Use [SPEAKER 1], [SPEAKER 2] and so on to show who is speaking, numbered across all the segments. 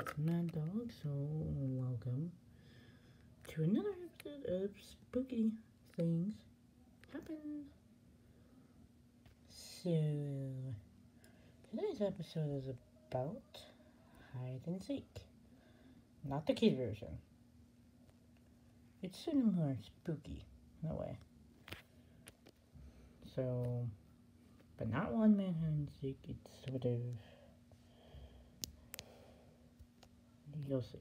[SPEAKER 1] it's Mad Dog, so welcome to another episode of Spooky Things Happen. So, today's episode is about hide and seek. Not the kid version. It's sort of more spooky in a way. So, but not one man hide and seek, it's sort of You'll see.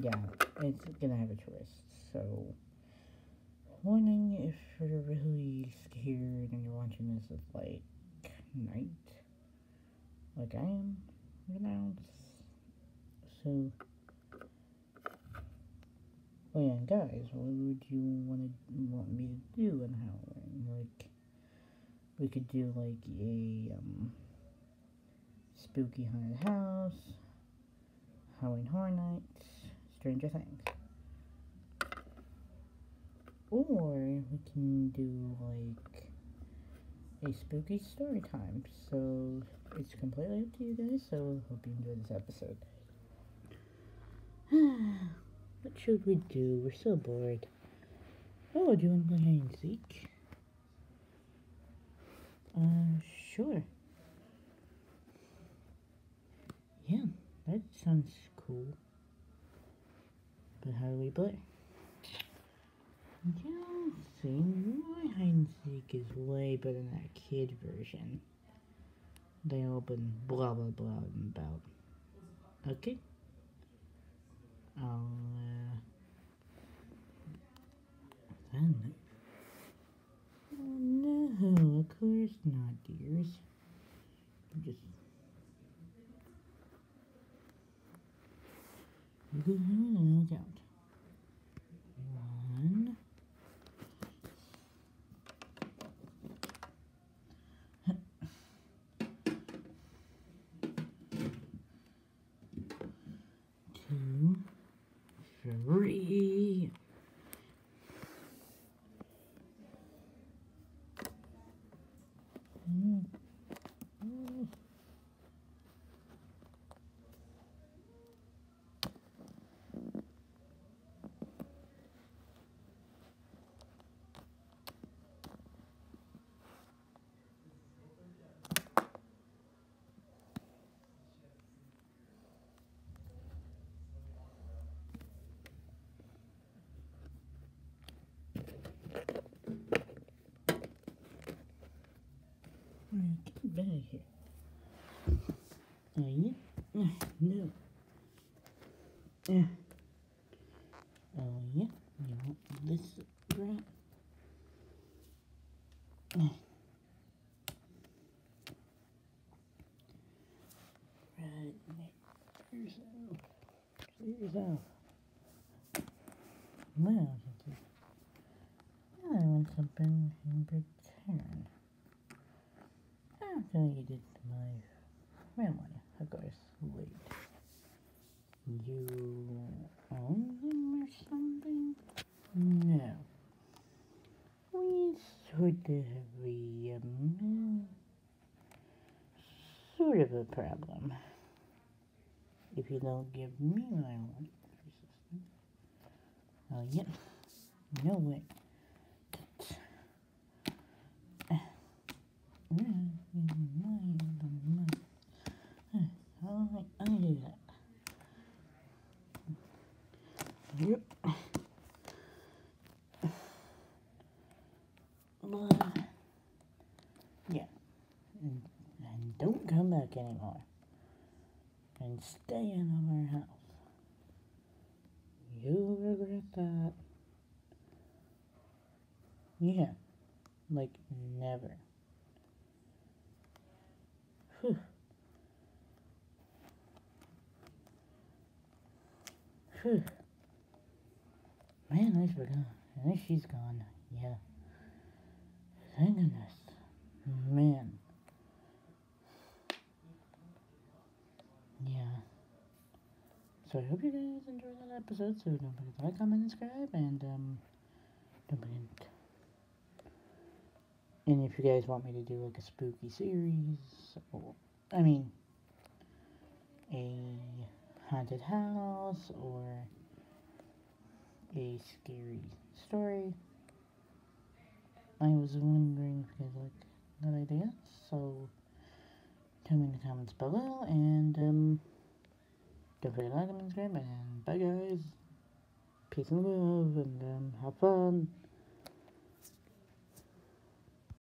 [SPEAKER 1] Yeah, it's gonna have a twist, so warning if you're really scared and you're watching this at like night, like I am right. So, oh yeah, guys, what would you want to want me to do on Halloween? Like, we could do like a um Spooky Haunted House, Halloween Horror Nights, Stranger Things. Or we can do like a spooky story time. So it's completely up to you guys. So hope you enjoy this episode. what should we do? We're so bored. Oh, do you want to play hide and seek? Uh, sure. Yeah, that sounds cool. But how do we play? Yeah, see, my hide and seek is way better than that kid version. They been blah blah blah about. Okay. I'll, uh, then, oh no, of course not, dears. Just Go count. One. Two. Three. Get back here. Oh, yeah? No. Uh. Oh, yeah? You want this brat? Uh. Right, make yourself. See yourself. Well, I want something in return. You did to my family, of course, wait. You own them or something? No. We sort of have a, um, sort of a problem. If you don't give me what I want. Oh, yeah. No way. I I do that. Yeah. And, and don't come back anymore. And stay in our house. You'll regret that. Yeah. Like, never. Whew. Whew. Man, I forgot. I think she's gone. Yeah. Thank goodness. Man. Yeah. So I hope you guys enjoyed that episode. So don't forget to like, comment, and subscribe, and um, don't forget And if you guys want me to do like a spooky series, or, I mean, a haunted house, or a scary story, I was wondering if you guys like that idea, so tell me in the comments below, and um, don't forget to like and subscribe, and bye guys, peace and love, and um, have fun.